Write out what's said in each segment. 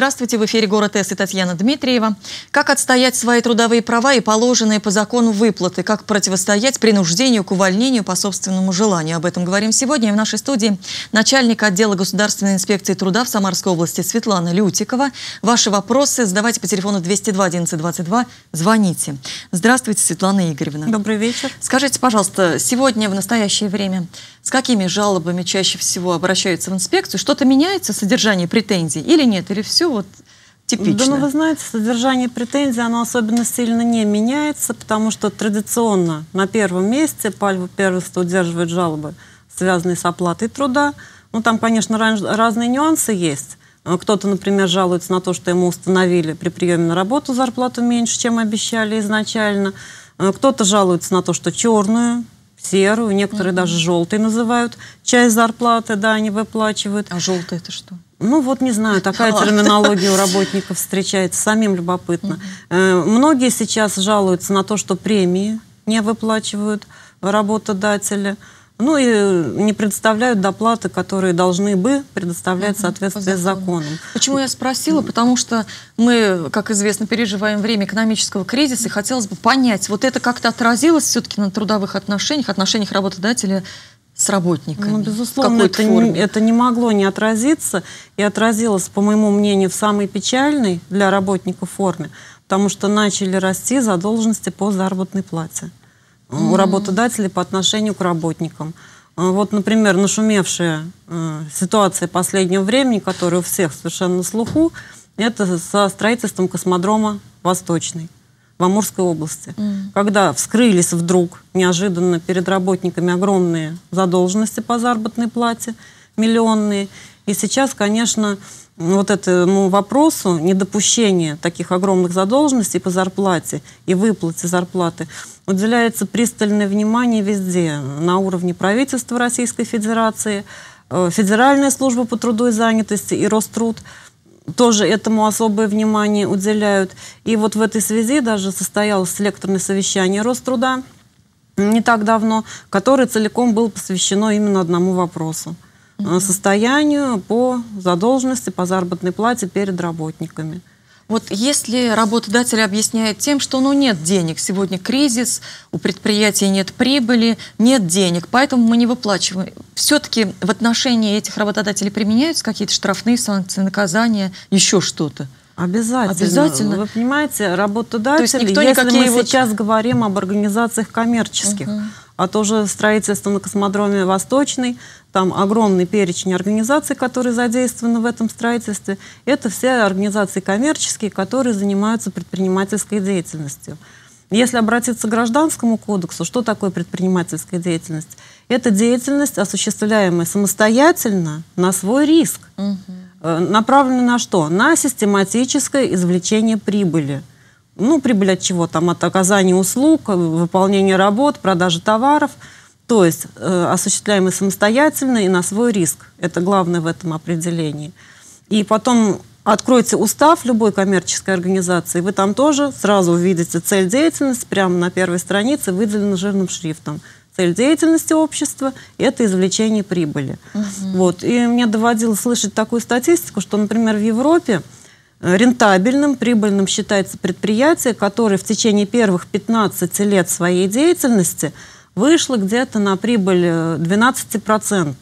Здравствуйте, в эфире «Город С» и Татьяна Дмитриева. Как отстоять свои трудовые права и положенные по закону выплаты? Как противостоять принуждению к увольнению по собственному желанию? Об этом говорим сегодня. И в нашей студии начальник отдела Государственной инспекции труда в Самарской области Светлана Лютикова. Ваши вопросы задавайте по телефону 202 11 22. Звоните. Здравствуйте, Светлана Игоревна. Добрый вечер. Скажите, пожалуйста, сегодня в настоящее время с какими жалобами чаще всего обращаются в инспекцию? Что-то меняется, содержание претензий или нет? Или все вот типично? Да, ну вы знаете, содержание претензий, оно особенно сильно не меняется, потому что традиционно на первом месте первенство удерживает жалобы, связанные с оплатой труда. Ну там, конечно, разные нюансы есть. Кто-то, например, жалуется на то, что ему установили при приеме на работу зарплату меньше, чем обещали изначально. Кто-то жалуется на то, что черную серую, некоторые mm-hmm. даже желтый называют. Часть зарплаты, да, они выплачивают. А желтый это что? Ну вот не знаю, такая терминология у работников встречается, самим любопытно. Mm-hmm. Многие сейчас жалуются на то, что премии не выплачивают работодатели ну и не предоставляют доплаты, которые должны бы предоставлять в соответствии с законом. Почему я спросила? Потому что мы, как известно, переживаем время экономического кризиса, и хотелось бы понять, вот это как-то отразилось все-таки на трудовых отношениях, отношениях работодателя с работниками? Ну, безусловно, это не, это не могло не отразиться, и отразилось, по моему мнению, в самой печальной для работников форме, потому что начали расти задолженности по заработной плате у работодателей по отношению к работникам. А, вот, например, нашумевшая э, ситуация последнего времени, которая у всех совершенно на слуху, это со строительством космодрома Восточный в Амурской области. Mm. Когда вскрылись вдруг неожиданно перед работниками огромные задолженности по заработной плате, миллионные. И сейчас, конечно, вот этому вопросу недопущения таких огромных задолженностей по зарплате и выплате зарплаты уделяется пристальное внимание везде, на уровне правительства Российской Федерации, э, Федеральная служба по труду и занятости и Роструд тоже этому особое внимание уделяют. И вот в этой связи даже состоялось селекторное совещание Роструда не так давно, которое целиком было посвящено именно одному вопросу. Состоянию по задолженности, по заработной плате перед работниками. Вот если работодатель объясняет тем, что ну нет денег, сегодня кризис, у предприятия нет прибыли, нет денег, поэтому мы не выплачиваем. Все-таки в отношении этих работодателей применяются какие-то штрафные санкции, наказания, еще что-то? Обязательно. Обязательно. Вы понимаете, работодатель, если мы вот... сейчас говорим об организациях коммерческих, uh-huh. А тоже строительство на космодроме Восточный, там огромный перечень организаций, которые задействованы в этом строительстве. Это все организации коммерческие, которые занимаются предпринимательской деятельностью. Если обратиться к Гражданскому кодексу, что такое предпринимательская деятельность? Это деятельность, осуществляемая самостоятельно на свой риск. Угу. Направлена на что? На систематическое извлечение прибыли. Ну, прибыль от чего? Там от оказания услуг, выполнения работ, продажи товаров – то есть э, осуществляемый самостоятельно и на свой риск. Это главное в этом определении. И потом откройте устав любой коммерческой организации, вы там тоже сразу увидите цель деятельности, прямо на первой странице выделено жирным шрифтом. Цель деятельности общества – это извлечение прибыли. Угу. Вот. И мне доводилось слышать такую статистику, что, например, в Европе э, рентабельным, прибыльным считается предприятие, которое в течение первых 15 лет своей деятельности – вышла где-то на прибыль 12%.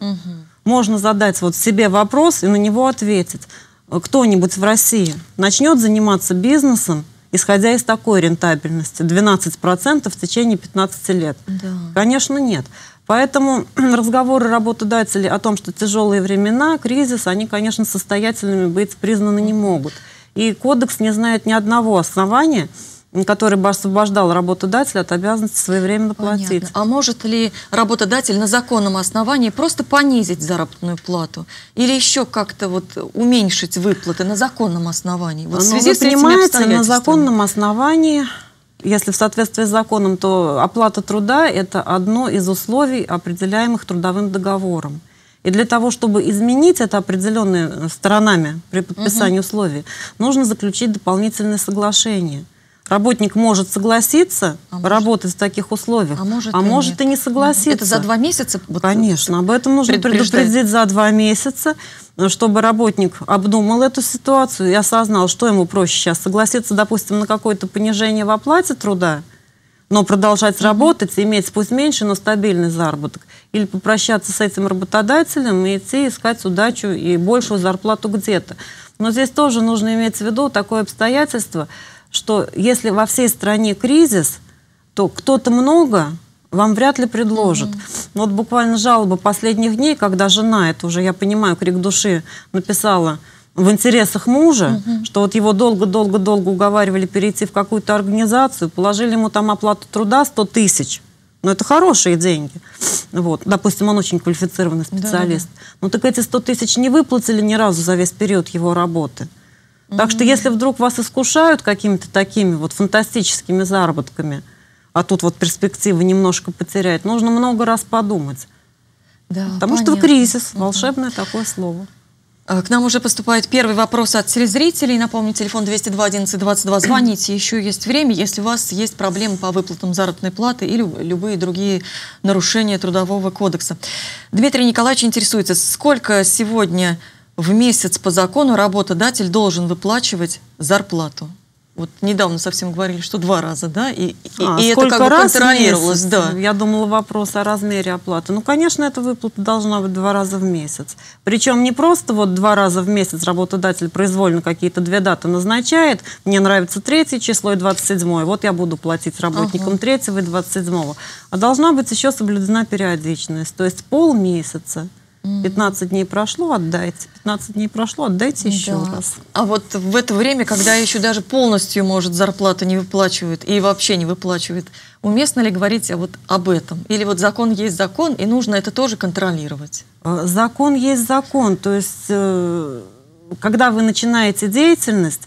Угу. Можно задать вот себе вопрос и на него ответить. Кто-нибудь в России начнет заниматься бизнесом, исходя из такой рентабельности, 12% в течение 15 лет? Да. Конечно, нет. Поэтому разговоры работодателей о том, что тяжелые времена, кризис, они, конечно, состоятельными быть признаны не могут. И кодекс не знает ни одного основания, который бы освобождал работодателя от обязанности своевременно Понятно. платить. А может ли работодатель на законном основании просто понизить заработную плату? Или еще как-то вот уменьшить выплаты на законном основании? Вот в ну, связи вы с понимаете, на законном основании если в соответствии с законом, то оплата труда – это одно из условий, определяемых трудовым договором. И для того, чтобы изменить это определенными сторонами при подписании угу. условий, нужно заключить дополнительное соглашение. Работник может согласиться а работать может... в таких условиях, а может, а и, может и не согласиться. Это за два месяца? Конечно, об этом нужно предупредить за два месяца, чтобы работник обдумал эту ситуацию и осознал, что ему проще сейчас, согласиться, допустим, на какое-то понижение в оплате труда, но продолжать mm-hmm. работать, иметь пусть меньше, но стабильный заработок, или попрощаться с этим работодателем и идти искать удачу и большую зарплату где-то. Но здесь тоже нужно иметь в виду такое обстоятельство – что если во всей стране кризис, то кто-то много вам вряд ли предложит. Mm-hmm. Вот буквально жалоба последних дней, когда жена, это уже, я понимаю, крик души, написала в интересах мужа, mm-hmm. что вот его долго-долго-долго уговаривали перейти в какую-то организацию, положили ему там оплату труда 100 тысяч. Но это хорошие деньги. Вот. Допустим, он очень квалифицированный специалист. Да, да. Ну так эти 100 тысяч не выплатили ни разу за весь период его работы. Так что если вдруг вас искушают какими-то такими вот фантастическими заработками, а тут вот перспективы немножко потерять, нужно много раз подумать. Да, Потому понятно. что кризис, волшебное угу. такое слово. А, к нам уже поступает первый вопрос от телезрителей. Напомню, телефон 202 11 22. Звоните, еще есть время, если у вас есть проблемы по выплатам заработной платы или любые другие нарушения Трудового кодекса. Дмитрий Николаевич интересуется, сколько сегодня в месяц по закону работодатель должен выплачивать зарплату. Вот недавно совсем говорили, что два раза, да, и, а, и это как бы контролировалось, да. Я думала вопрос о размере оплаты. Ну, конечно, эта выплата должна быть два раза в месяц. Причем не просто вот два раза в месяц работодатель произвольно какие-то две даты назначает. Мне нравится третье число и 27 вот я буду платить работникам ага. третьего и 27 А должна быть еще соблюдена периодичность, то есть полмесяца. 15 дней прошло, отдайте. 15 дней прошло, отдайте еще да. раз. А вот в это время, когда еще даже полностью, может, зарплата не выплачивает и вообще не выплачивает, уместно ли говорить вот об этом? Или вот закон есть закон, и нужно это тоже контролировать? Э, закон есть закон. То есть, э, когда вы начинаете деятельность,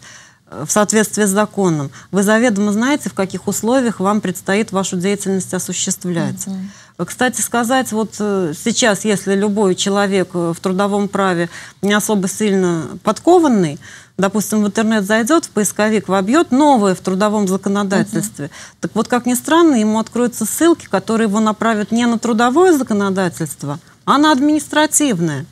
э, в соответствии с законом, вы заведомо знаете, в каких условиях вам предстоит вашу деятельность осуществлять. Угу. Кстати сказать, вот э, сейчас, если любой человек э, в трудовом праве не особо сильно подкованный, допустим, в интернет зайдет, в поисковик вобьет новое в трудовом законодательстве, угу. так вот, как ни странно, ему откроются ссылки, которые его направят не на трудовое законодательство, а на административное.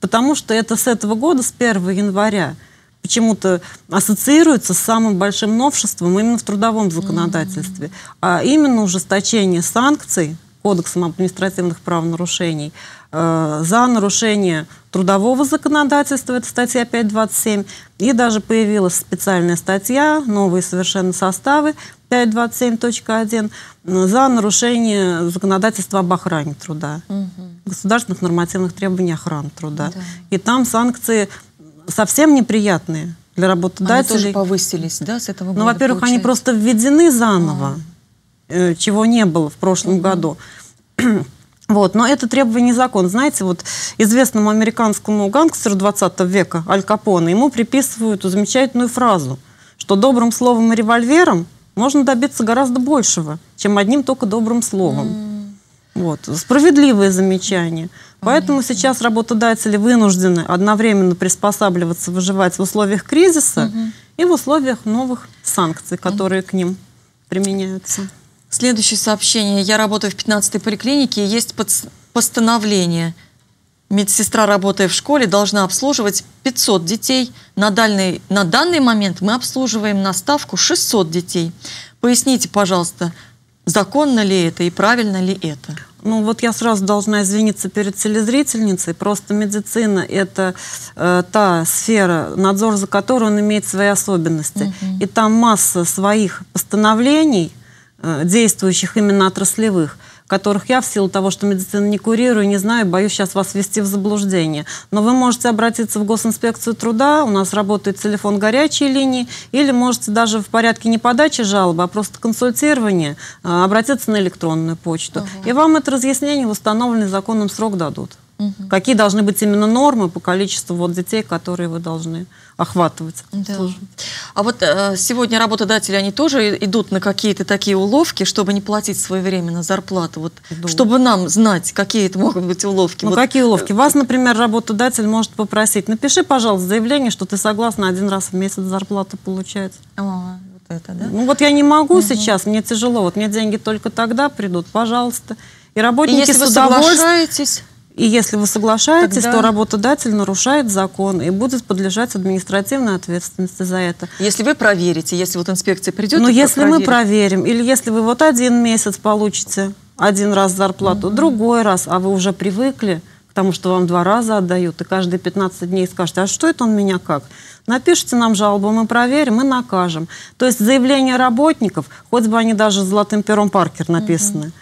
Потому что это с этого года, с 1 января, почему-то ассоциируется с самым большим новшеством именно в трудовом законодательстве, а именно ужесточение санкций Кодексом административных правонарушений э, за нарушение трудового законодательства, это статья 5.27, и даже появилась специальная статья, новые совершенно составы 5.27.1 за нарушение законодательства об охране труда, угу. государственных нормативных требований охраны труда. Да. И там санкции совсем неприятные для работодателей. Они тоже повысились, да, с этого ну, года? Ну, во-первых, они просто введены заново. А. Э, чего не было в прошлом году. Вот. Но это требование закон. Знаете, вот известному американскому гангстеру 20 века Аль Капоне, ему приписывают замечательную фразу, что добрым словом и револьвером можно добиться гораздо большего, чем одним только добрым словом. Mm. Вот. Справедливое замечание. Поэтому Понятно. сейчас работодатели вынуждены одновременно приспосабливаться, выживать в условиях кризиса угу. и в условиях новых санкций, которые угу. к ним применяются. Следующее сообщение. Я работаю в 15-й поликлинике, есть постановление. Медсестра, работая в школе, должна обслуживать 500 детей. На, дальний, на данный момент мы обслуживаем на ставку 600 детей. Поясните, пожалуйста, законно ли это и правильно ли это? Ну вот я сразу должна извиниться перед телезрительницей. Просто медицина – это э, та сфера, надзор за которой он имеет свои особенности. Угу. И там масса своих постановлений – действующих именно отраслевых, которых я в силу того, что медицину не курирую, не знаю, боюсь сейчас вас ввести в заблуждение. Но вы можете обратиться в госинспекцию труда, у нас работает телефон горячей линии, или можете даже в порядке не подачи жалобы, а просто консультирования э, обратиться на электронную почту. Угу. И вам это разъяснение в установленный законом срок дадут. Угу. Какие должны быть именно нормы по количеству вот детей, которые вы должны охватывать. Да. А вот э, сегодня работодатели, они тоже идут на какие-то такие уловки, чтобы не платить своевременно зарплату, вот, чтобы нам знать, какие это могут быть уловки. Ну, вот. какие уловки? Вас, например, работодатель может попросить, напиши, пожалуйста, заявление, что ты согласна один раз в месяц зарплату получать. А, это, да? Ну вот я не могу угу. сейчас, мне тяжело, вот мне деньги только тогда придут, пожалуйста. И работники и если вы соглашаетесь... И если вы соглашаетесь, Тогда... то работодатель нарушает закон и будет подлежать административной ответственности за это. Если вы проверите, если вот инспекция придет... Ну, если проверит. мы проверим, или если вы вот один месяц получите один раз зарплату, угу. другой раз, а вы уже привыкли к тому, что вам два раза отдают, и каждые 15 дней скажете, а что это он меня как? Напишите нам жалобу, мы проверим и накажем. То есть заявления работников, хоть бы они даже золотым пером Паркер написаны, угу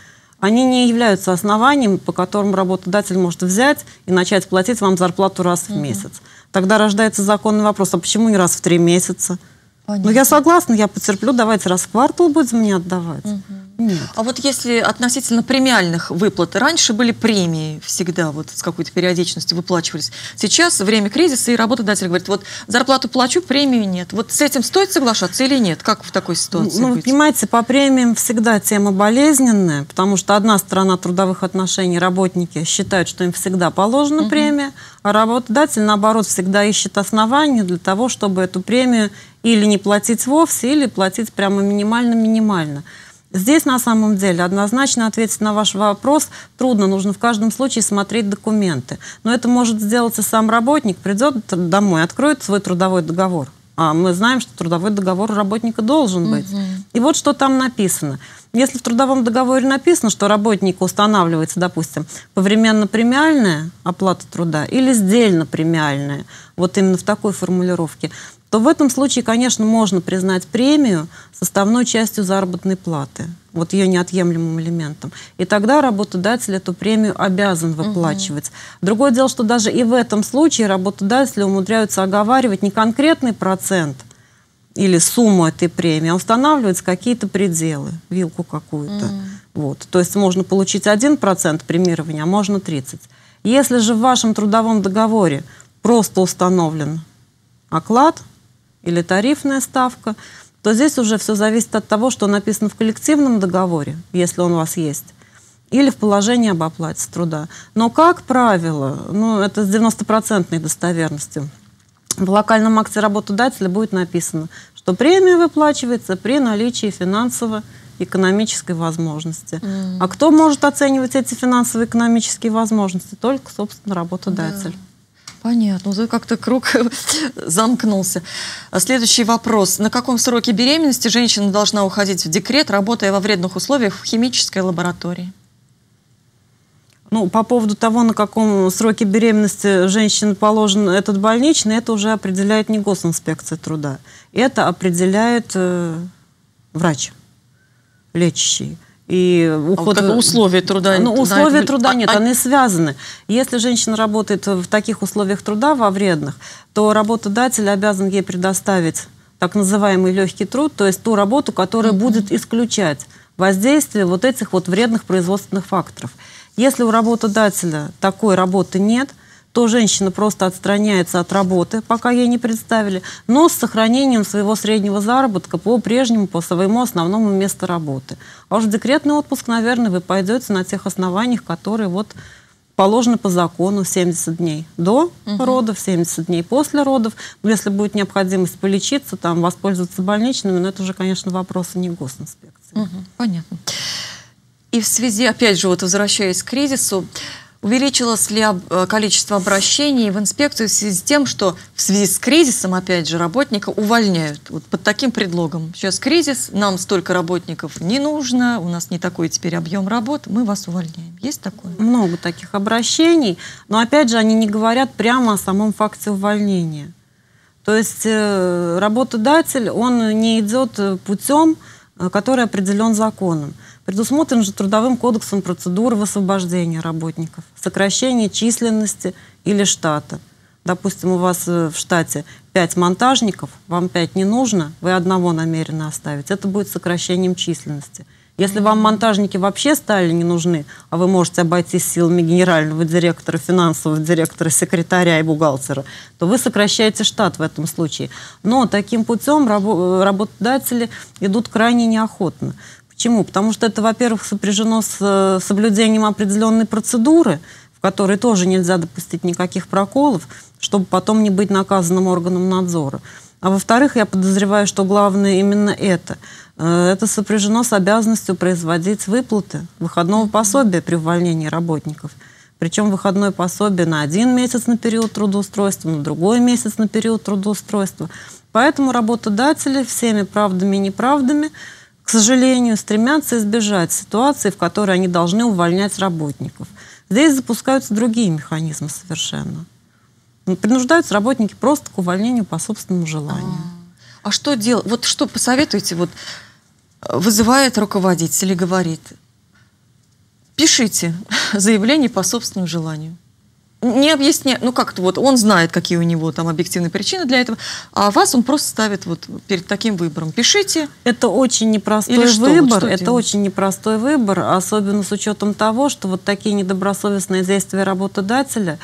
они не являются основанием, по которым работодатель может взять и начать платить вам зарплату раз в месяц. Тогда рождается законный вопрос, а почему не раз в три месяца? Понятно. Ну, я согласна, я потерплю, давайте раз в квартал будем мне отдавать. Угу. Нет. А вот если относительно премиальных выплат, раньше были премии всегда, вот с какой-то периодичностью выплачивались. Сейчас время кризиса, и работодатель говорит, вот зарплату плачу, премию нет. Вот с этим стоит соглашаться или нет? Как в такой ситуации Ну, быть? понимаете, по премиям всегда тема болезненная, потому что одна сторона трудовых отношений, работники считают, что им всегда положена угу. премия, а работодатель, наоборот, всегда ищет основания для того, чтобы эту премию или не платить вовсе, или платить прямо минимально-минимально. Здесь на самом деле однозначно ответить на ваш вопрос трудно. Нужно в каждом случае смотреть документы. Но это может сделать и сам работник. Придет домой, откроет свой трудовой договор. А мы знаем, что трудовой договор у работника должен быть. Угу. И вот что там написано. Если в трудовом договоре написано, что работнику устанавливается, допустим, повременно-премиальная оплата труда или сдельно-премиальная, вот именно в такой формулировке, то в этом случае, конечно, можно признать премию составной частью заработной платы, вот ее неотъемлемым элементом. И тогда работодатель эту премию обязан выплачивать. Угу. Другое дело, что даже и в этом случае работодатели умудряются оговаривать не конкретный процент или сумму этой премии, а устанавливать какие-то пределы, вилку какую-то. Угу. Вот. То есть можно получить 1% премирования, а можно 30%. Если же в вашем трудовом договоре просто установлен оклад, или тарифная ставка, то здесь уже все зависит от того, что написано в коллективном договоре, если он у вас есть, или в положении об оплате труда. Но, как правило, ну, это с 90% достоверностью, в локальном акте работодателя будет написано, что премия выплачивается при наличии финансово-экономической возможности. Mm. А кто может оценивать эти финансово-экономические возможности? Только, собственно, работодатель. Да. Понятно, уже как-то круг замкнулся. А следующий вопрос. На каком сроке беременности женщина должна уходить в декрет, работая во вредных условиях в химической лаборатории? Ну, по поводу того, на каком сроке беременности женщине положен этот больничный, это уже определяет не госинспекция труда. Это определяет э, врач, лечащий. И уход... а вот условия труда? Ну, условия труда а, нет, а... они связаны. Если женщина работает в таких условиях труда, во вредных, то работодатель обязан ей предоставить так называемый легкий труд, то есть ту работу, которая mm-hmm. будет исключать воздействие вот этих вот вредных производственных факторов. Если у работодателя такой работы нет – то женщина просто отстраняется от работы, пока ей не представили, но с сохранением своего среднего заработка по прежнему, по своему основному месту работы. А уж в декретный отпуск, наверное, вы пойдете на тех основаниях, которые вот положены по закону 70 дней до угу. родов, 70 дней после родов. Но если будет необходимость полечиться, там, воспользоваться больничными, но это уже, конечно, вопросы не госинспекции. Угу, понятно. И в связи, опять же, вот возвращаясь к кризису, Увеличилось ли э, количество обращений в инспекцию в связи с тем, что в связи с кризисом, опять же, работника увольняют вот под таким предлогом? Сейчас кризис, нам столько работников не нужно, у нас не такой теперь объем работ, мы вас увольняем. Есть такое? Много таких обращений, но опять же они не говорят прямо о самом факте увольнения. То есть э, работодатель, он не идет путем, э, который определен законом. Предусмотрен же Трудовым кодексом процедура высвобождения работников, сокращение численности или штата. Допустим, у вас э, в штате 5 монтажников, вам 5 не нужно, вы одного намерены оставить. Это будет сокращением численности. Если вам монтажники вообще стали не нужны, а вы можете обойтись силами генерального директора, финансового директора, секретаря и бухгалтера, то вы сокращаете штат в этом случае. Но таким путем э, работодатели идут крайне неохотно. Почему? Потому что это, во-первых, сопряжено с э, соблюдением определенной процедуры, в которой тоже нельзя допустить никаких проколов, чтобы потом не быть наказанным органом надзора. А во-вторых, я подозреваю, что главное именно это. Э, это сопряжено с обязанностью производить выплаты выходного пособия при увольнении работников. Причем выходное пособие на один месяц на период трудоустройства, на другой месяц на период трудоустройства. Поэтому работодатели всеми правдами и неправдами, к сожалению, стремятся избежать ситуации, в которой они должны увольнять работников. Здесь запускаются другие механизмы совершенно. Ну, принуждаются работники просто к увольнению по собственному желанию. А, а что делать? Вот что посоветуете? Вот э, вызывает руководитель и говорит, пишите заявление по собственному желанию. Не объясняя, ну как-то вот он знает, какие у него там объективные причины для этого, а вас он просто ставит вот перед таким выбором. Пишите. Это очень непростой Или что, выбор. Вот что это делать? очень непростой выбор, особенно с учетом того, что вот такие недобросовестные действия работодателя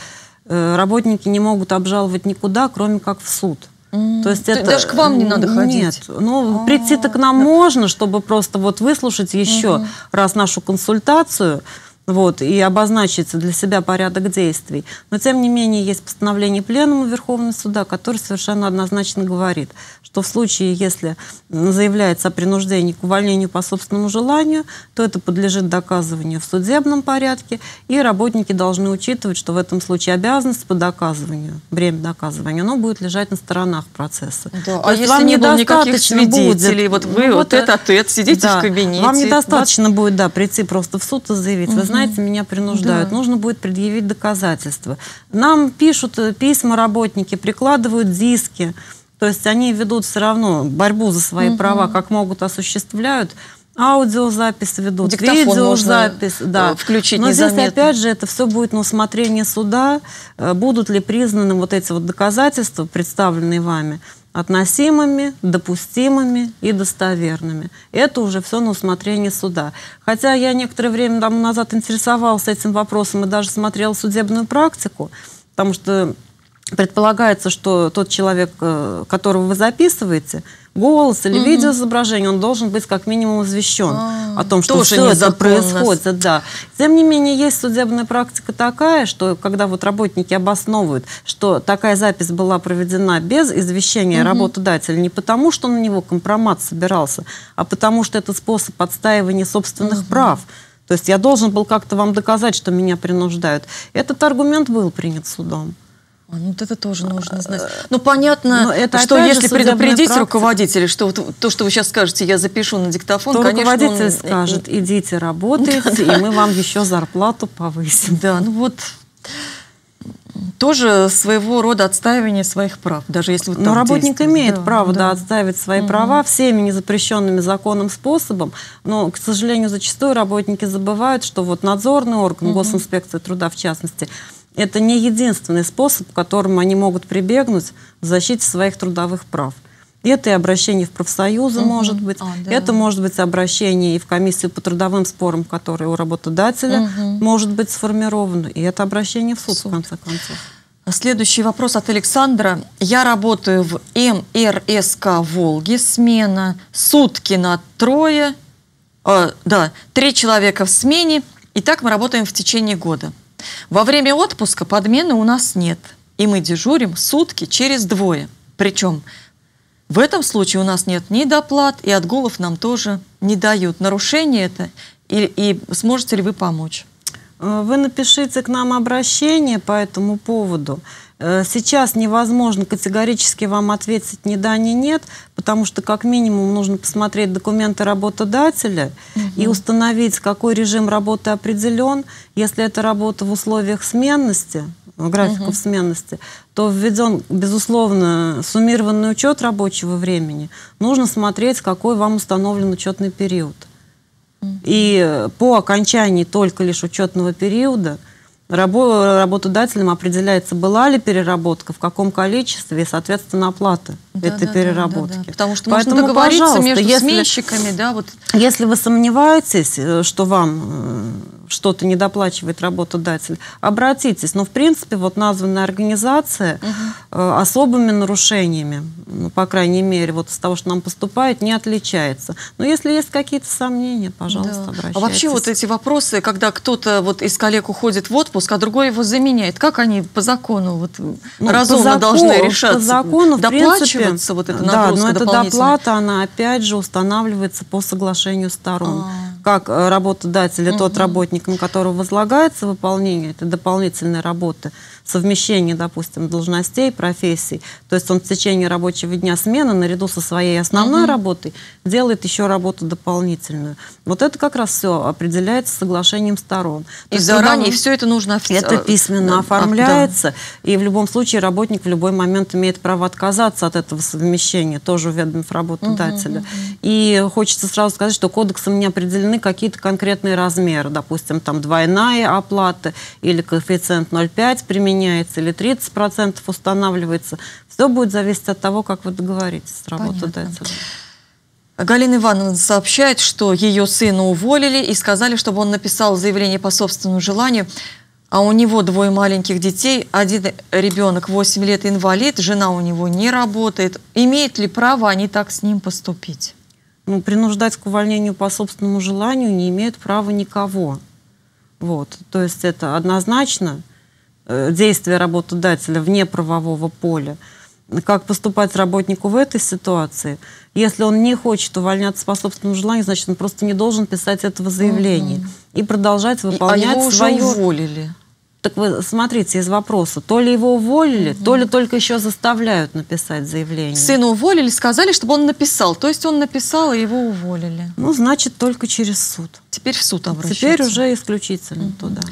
э, работники не могут обжаловать никуда, кроме как в суд. Mm. То есть это даже к вам не надо ходить. Нет, ну прийти-то к нам можно, чтобы просто вот выслушать еще mm -hmm. раз нашу консультацию вот, и обозначить для себя порядок действий. Но, тем не менее, есть постановление Пленума Верховного Суда, которое совершенно однозначно говорит, что в случае, если заявляется о принуждении к увольнению по собственному желанию, то это подлежит доказыванию в судебном порядке, и работники должны учитывать, что в этом случае обязанность по доказыванию, бремя доказывания, оно будет лежать на сторонах процесса. Да. а если не было никаких свидетелей, будет, вот вы ну, вот, вот это, это, сидите да, в кабинете. Вам недостаточно вот. будет, да, прийти просто в суд и заявить, угу. вы знаете, меня принуждают, да. нужно будет предъявить доказательства. Нам пишут э, письма работники, прикладывают диски, то есть они ведут все равно борьбу за свои угу. права, как могут осуществляют аудиозапись ведут, Диктофон видеозапись, да. Э, включить Но незаметно. здесь опять же это все будет на усмотрение суда, э, будут ли признаны вот эти вот доказательства, представленные вами, относимыми, допустимыми и достоверными. Это уже все на усмотрение суда. Хотя я некоторое время тому назад интересовался этим вопросом и даже смотрел судебную практику, потому что предполагается, что тот человек, э, которого вы записываете, голос или угу. видеоизображение, он должен быть как минимум извещен а, о том, что все это происходит. Да. Тем не менее, есть судебная практика такая, что когда вот работники обосновывают, что такая запись была проведена без извещения угу. работодателя, не потому, что на него компромат собирался, а потому, что это способ отстаивания собственных угу. прав. То есть я должен был как-то вам доказать, что меня принуждают. Этот аргумент был принят судом. А, ну, вот это тоже нужно знать. Ну, понятно, Но это, что если предупредить практика. руководителя, что вот то, что вы сейчас скажете, я запишу на диктофон, то конечно, руководитель он... скажет, идите работайте, и мы вам еще зарплату повысим. Да, ну вот тоже своего рода отстаивание своих прав, даже если вы Но работник имеет да, право да. Да, отстаивать свои угу. права всеми незапрещенными законом способом, но, к сожалению, зачастую работники забывают, что вот надзорный орган, угу. госинспекция труда в частности, это не единственный способ, к которому они могут прибегнуть в защите своих трудовых прав. Это и обращение в профсоюзы угу. может быть, а, да. это может быть обращение и в комиссию по трудовым спорам, которая у работодателя угу. может быть сформировано, и это обращение в суд, суд. в конце концов. Следующий вопрос от Александра. Я работаю в МРСК «Волги», смена сутки на трое, э, да, три человека в смене, и так мы работаем в течение года. Во время отпуска подмены у нас нет, и мы дежурим сутки через двое. Причем в этом случае у нас нет ни доплат, и отгулов нам тоже не дают. Нарушение это, и, и сможете ли вы помочь? Э, вы напишите к нам обращение по этому поводу. Э, сейчас невозможно категорически вам ответить ни да, ни нет, потому что как минимум нужно посмотреть документы работодателя угу. и установить, какой режим работы определен. Если это работа в условиях сменности, графиков угу. сменности, то введен, безусловно, суммированный учет рабочего времени. Нужно смотреть, какой вам установлен учетный период. И по окончании только лишь учетного периода работодателем определяется, была ли переработка, в каком количестве и, соответственно, оплата да, этой да, переработки. Да, да, да. Потому что Поэтому, можно договориться между если, сменщиками. Да, вот. Если вы сомневаетесь, э, что вам что-то не доплачивает работодатель, обратитесь. Но, в принципе, вот названная организация угу. э, особыми нарушениями, ну, по крайней мере, вот из того, что нам поступает, не отличается. Но если есть какие-то сомнения, пожалуйста, да. обращайтесь. А вообще вот эти вопросы, когда кто-то вот из коллег уходит в отпуск, а другой его заменяет, как они по закону вот ну, разумно по закон, должны решаться? По закону, в принципе, вот эта нагрузка Да, но эта доплата, она опять же устанавливается по соглашению сторон. А -а -а как э, работодатель, угу. тот работник, на которого возлагается выполнение этой дополнительной работы, совмещение, допустим, должностей, профессий. То есть он в течение рабочего дня смены наряду со своей основной угу. работой делает еще работу дополнительную. Вот это как раз все определяется соглашением сторон. То и заранее все это нужно. Это письменно да, оформляется, да. и в любом случае работник в любой момент имеет право отказаться от этого совмещения, тоже уведомив работодателя. Угу, угу. И хочется сразу сказать, что кодексом не определены какие-то конкретные размеры, допустим, там двойная оплата или коэффициент 0,5 применяется меняется или 30% устанавливается. Все будет зависеть от того, как вы договоритесь с работодателем. Галина Ивановна сообщает, что ее сына уволили и сказали, чтобы он написал заявление по собственному желанию. А у него двое маленьких детей, один ребенок 8 лет инвалид, жена у него не работает. Имеют ли право они так с ним поступить? Ну, принуждать к увольнению по собственному желанию не имеют права никого. Вот. То есть это однозначно Э, действия работодателя вне правового поля. Как поступать работнику в этой ситуации? Если он не хочет увольняться по собственному желанию, значит, он просто не должен писать этого заявления угу. и продолжать выполнять а его свое... уже уволили. Так вы смотрите, из вопроса, то ли его уволили, угу. то ли только еще заставляют написать заявление. Сына уволили, сказали, чтобы он написал. То есть он написал, и его уволили. Ну, значит, только через суд. Теперь в суд обращаться. Теперь уже исключительно угу. туда.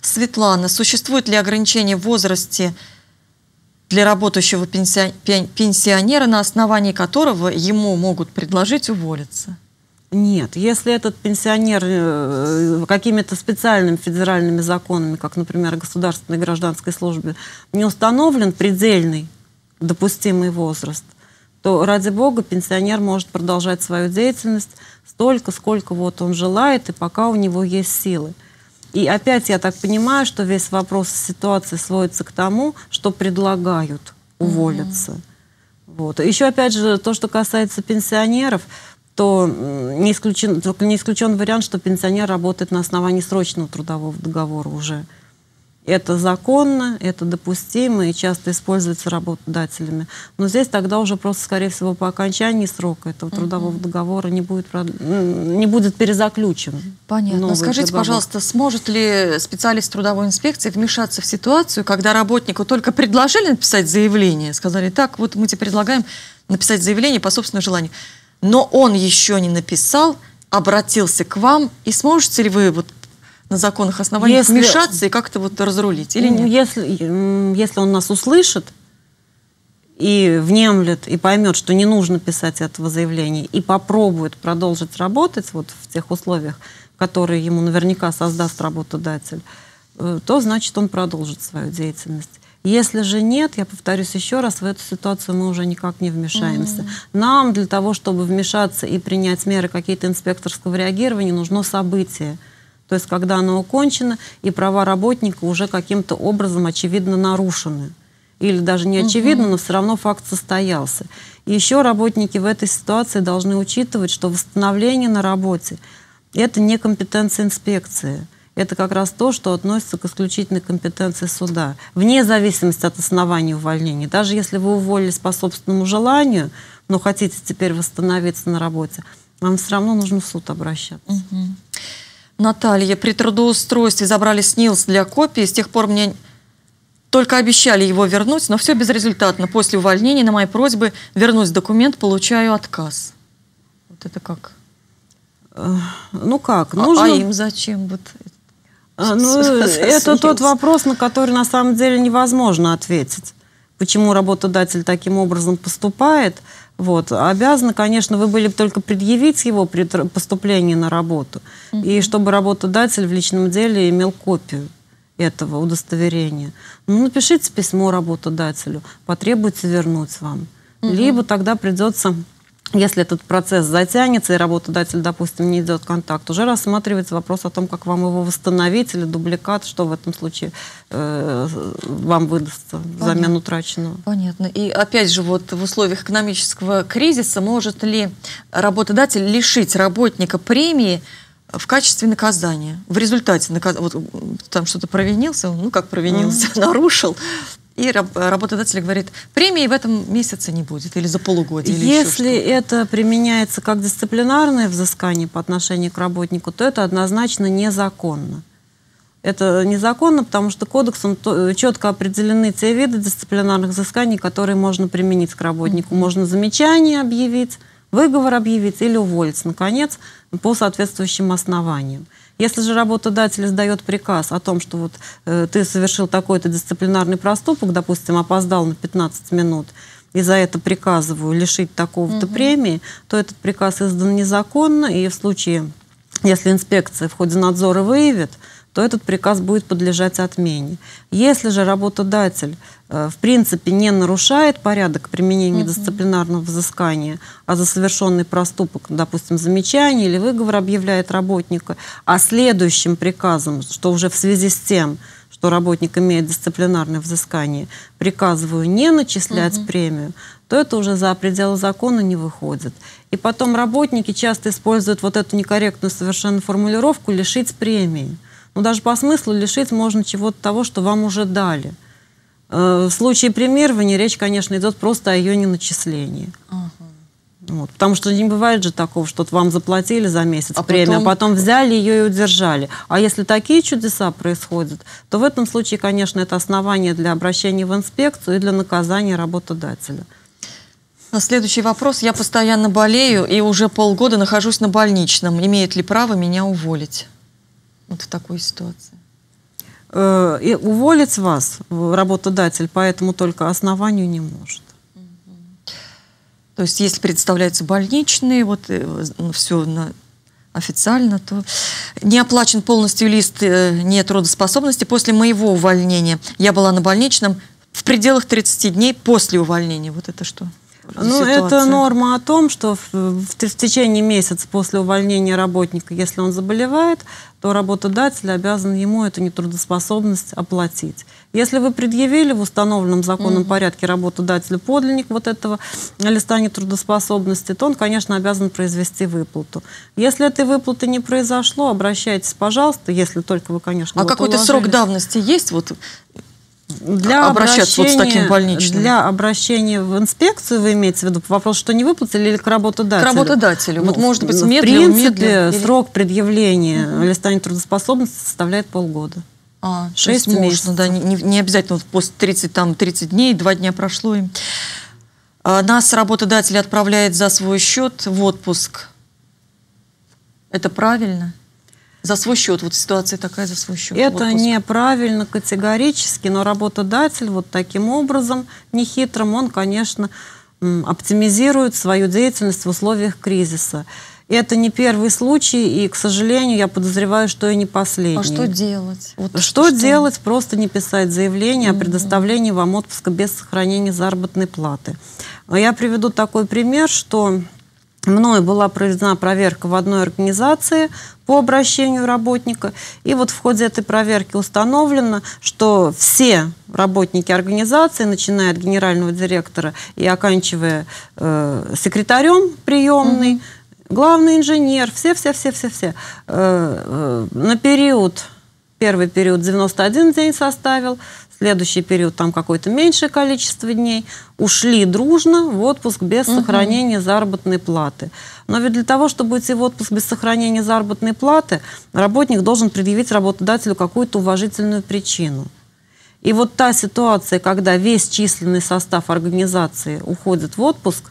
Светлана, существует ли ограничение в возрасте для работающего пенсионера, на основании которого ему могут предложить уволиться? Нет, если этот пенсионер э, какими-то специальными федеральными законами, как, например, государственной гражданской службе, не установлен предельный допустимый возраст, то, ради бога, пенсионер может продолжать свою деятельность столько, сколько вот он желает, и пока у него есть силы. И опять я так понимаю, что весь вопрос ситуации сводится к тому, что предлагают уволиться. Mm -hmm. Вот. Еще опять же, то, что касается пенсионеров – то не исключен, только не исключен вариант, что пенсионер работает на основании срочного трудового договора уже. Это законно, это допустимо и часто используется работодателями. Но здесь тогда уже просто, скорее всего, по окончании срока этого трудового договора не будет, не будет перезаключен. Понятно. Скажите, договор. пожалуйста, сможет ли специалист трудовой инспекции вмешаться в ситуацию, когда работнику только предложили написать заявление, сказали, так, вот мы тебе предлагаем написать заявление по собственному желанию но он еще не написал, обратился к вам, и сможете ли вы вот на законных основаниях если, вмешаться и как-то вот разрулить или нет? Если, если он нас услышит и внемлет, и поймет, что не нужно писать этого заявления, и попробует продолжить работать вот в тех условиях, которые ему наверняка создаст работодатель, э, то значит он продолжит свою деятельность. Если же нет, я повторюсь еще раз, в эту ситуацию мы уже никак не вмешаемся. Mm -hmm. Нам для того, чтобы вмешаться и принять меры какие-то инспекторского реагирования, нужно событие. То есть, когда оно окончено, и права работника уже каким-то образом, очевидно, нарушены. Или даже не очевидно, но все равно факт состоялся. И еще работники в этой ситуации должны учитывать, что восстановление на работе – это не компетенция инспекции это как раз то, что относится к исключительной компетенции суда. Вне зависимости от основания увольнения. Даже если вы уволились по собственному желанию, но хотите теперь восстановиться на работе, вам все равно нужно в суд обращаться. Угу. Наталья, при трудоустройстве забрали СНИЛС для копии. С тех пор мне только обещали его вернуть, но все безрезультатно. После увольнения на мои просьбы вернуть документ получаю отказ. Вот это как? Ну как? Нужно... А, а им зачем? Вот ну, это тот вопрос, на который на самом деле невозможно ответить. Почему работодатель таким образом поступает? Вот. Обязаны, конечно, вы были только предъявить его при поступлении на работу. -huh. И чтобы работодатель в личном деле имел копию этого удостоверения. Ну, напишите письмо работодателю, потребуйте вернуть вам. -huh. Либо тогда придется если этот процесс затянется и работодатель, допустим, не идет в контакт, уже рассматривается вопрос о том, как вам его восстановить или дубликат, что в этом случае э, вам выдастся Понятно. взамен утраченного. Понятно. И опять же, вот в условиях экономического кризиса может ли работодатель лишить работника премии в качестве наказания? В результате наказ... вот, там что-то провинился, ну как провинился, mm-hmm. нарушил, и работодатель говорит, премии в этом месяце не будет или за полугодие. Или Если это применяется как дисциплинарное взыскание по отношению к работнику, то это однозначно незаконно. Это незаконно, потому что кодексом четко определены те виды дисциплинарных взысканий, которые можно применить к работнику. Можно замечание объявить, выговор объявить или уволить, наконец, по соответствующим основаниям. Если же работодатель издает приказ о том, что вот э, ты совершил такой-то дисциплинарный проступок, допустим, опоздал на 15 минут, и за это приказываю лишить такого-то угу. премии, то этот приказ издан незаконно, и в случае, если инспекция в ходе надзора выявит, то этот приказ будет подлежать отмене. Если же работодатель э, в принципе не нарушает порядок применения угу. дисциплинарного взыскания, а за совершенный проступок, допустим, замечание или выговор объявляет работника, а следующим приказом, что уже в связи с тем, что работник имеет дисциплинарное взыскание, приказываю не начислять угу. премию, то это уже за пределы закона не выходит. И потом работники часто используют вот эту некорректную совершенно формулировку «лишить премии». Но ну, даже по смыслу лишить можно чего-то того, что вам уже дали. Э, в случае премирования речь, конечно, идет просто о ее неначислении. Ага. Вот, потому что не бывает же такого, что вам заплатили за месяц а премию, потом... а потом взяли ее и удержали. А если такие чудеса происходят, то в этом случае, конечно, это основание для обращения в инспекцию и для наказания работодателя. Следующий вопрос. Я постоянно болею и уже полгода нахожусь на больничном. Имеет ли право меня уволить? Вот в такой ситуации? Э, и уволить вас работодатель по этому только основанию не может. То есть, если представляются больничные, вот э, ну, все на, официально, то не оплачен полностью лист э, нет трудоспособности после моего увольнения. Я была на больничном в пределах 30 дней после увольнения. Вот это что? Ну, это норма о том, что в, в, в течение месяца после увольнения работника, если он заболевает, то работодатель обязан ему эту нетрудоспособность оплатить. Если вы предъявили в установленном законном mm-hmm. порядке работодателю подлинник вот этого листа нетрудоспособности, то он, конечно, обязан произвести выплату. Если этой выплаты не произошло, обращайтесь, пожалуйста, если только вы, конечно, А вот какой-то срок давности есть? Вот для обращаться вот с таким больничным? Для обращения в инспекцию вы имеете в виду вопрос, что не выплатили или к работодателю? К работодателю. Ну, вот может быть медленно, В принципе, медленно, срок предъявления угу. листа нетрудоспособности составляет полгода. А, 6 месяцев. Можно, да, не, не обязательно вот после 30, там, 30 дней, 2 дня прошло. И... А нас работодатель отправляет за свой счет в отпуск. Это правильно? За свой счет, вот ситуация такая за свой счет. Это отпуск. неправильно категорически, но работодатель вот таким образом, нехитрым, он, конечно, оптимизирует свою деятельность в условиях кризиса. Это не первый случай, и, к сожалению, я подозреваю, что и не последний. А что делать? Вот что, что делать? Просто не писать заявление mm -hmm. о предоставлении вам отпуска без сохранения заработной платы. Я приведу такой пример, что Мною была проведена проверка в одной организации по обращению работника. И вот в ходе этой проверки установлено, что все работники организации, начиная от генерального директора и оканчивая э, секретарем приемной, mm -hmm. главный инженер, все-все-все-все-все, э, э, на период, первый период 91 день составил, следующий период там какое-то меньшее количество дней, ушли дружно в отпуск без угу. сохранения заработной платы. Но ведь для того, чтобы уйти в отпуск без сохранения заработной платы, работник должен предъявить работодателю какую-то уважительную причину. И вот та ситуация, когда весь численный состав организации уходит в отпуск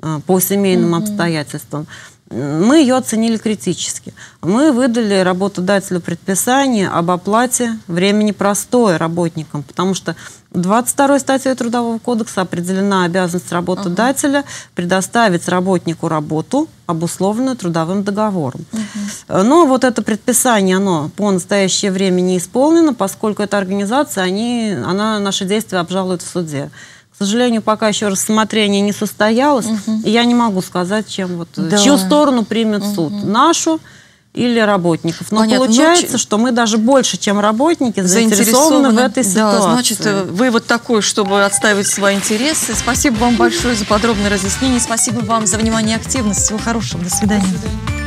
э, по семейным угу. обстоятельствам, мы ее оценили критически. Мы выдали работодателю предписание об оплате времени простое работникам, потому что 22 статьей Трудового кодекса определена обязанность работодателя uh предоставить работнику работу, обусловленную трудовым договором. Uh Но вот это предписание, оно по настоящее время не исполнено, поскольку эта организация, они, она наши действия обжалует в суде. К сожалению, пока еще рассмотрение не состоялось, угу. и я не могу сказать, чем вот, да. чью сторону примет угу. суд. Нашу или работников. Но Понятно. получается, Но... что мы даже больше, чем работники, заинтересованы, заинтересованы в этой ситуации. Да, значит, э, вы вот такой, чтобы отстаивать свои интересы. Спасибо вам большое за подробное разъяснение. Спасибо вам за внимание и активность. Всего хорошего. До свидания. До свидания.